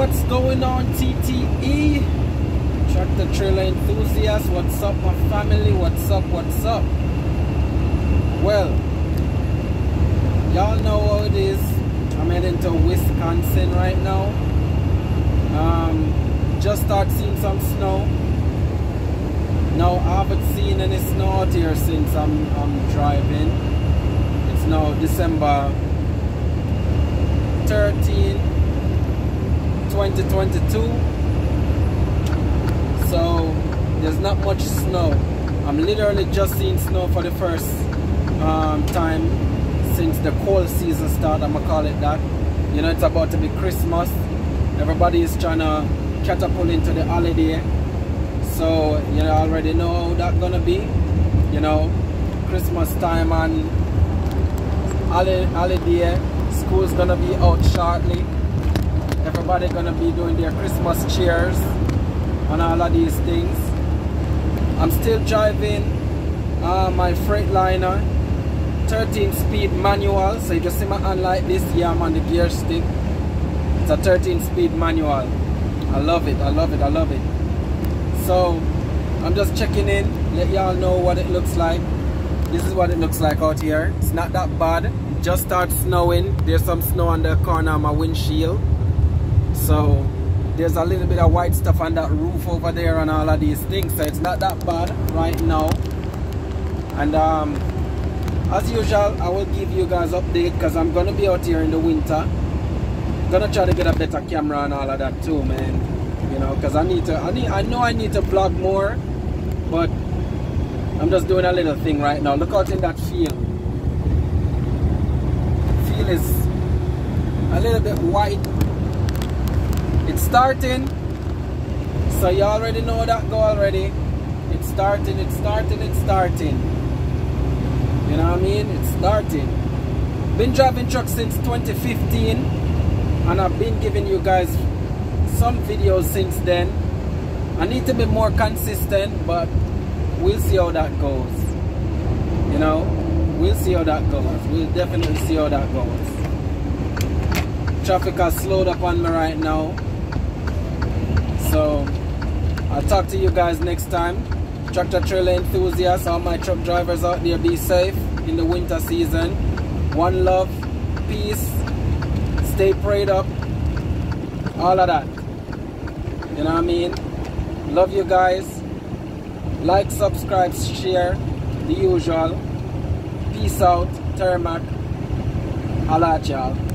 what's going on TTE? Tractor trailer enthusiast, what's up my family, what's up, what's up? Well, y'all know how it is. I'm heading to Wisconsin right now. Um, just start seeing some snow. Now I haven't seen any snow out here since I'm, I'm driving. It's now December 13 2022 so there's not much snow. I'm literally just seeing snow for the first um, time since the cold season started I'm gonna call it that. You know it's about to be Christmas. Everybody is trying to catapult into the holiday. So you already know how that gonna be. You know Christmas time and holiday school's gonna be out shortly everybody gonna be doing their Christmas cheers on all of these things. I'm still driving uh, my Freightliner 13 speed manual. So you just see my hand like this, yeah I'm on the gear stick. It's a 13 speed manual. I love it, I love it, I love it. So I'm just checking in, let y'all know what it looks like. This is what it looks like out here. It's not that bad. It just started snowing. There's some snow on the corner of my windshield so there's a little bit of white stuff on that roof over there and all of these things so it's not that bad right now. And um, as usual I will give you guys update because I'm gonna be out here in the winter. Gonna try to get a better camera and all of that too man. You know because I need to I need I know I need to vlog more but I'm just doing a little thing right now. Look out in that field. Field is a little bit white it's starting. So you already know that go already. It's starting it's starting it's starting. You know what I mean? It's starting. Been driving trucks since 2015 and I've been giving you guys some videos since then. I need to be more consistent but we'll see how that goes. You know we'll see how that goes. We'll definitely see how that goes. Traffic has slowed up on me right now so I'll talk to you guys next time. Tractor trailer enthusiasts, all my truck drivers out there, be safe in the winter season. One love, peace, stay prayed up, all of that. You know what I mean? Love you guys. Like, subscribe, share, the usual. Peace out, Termac. I'll y'all.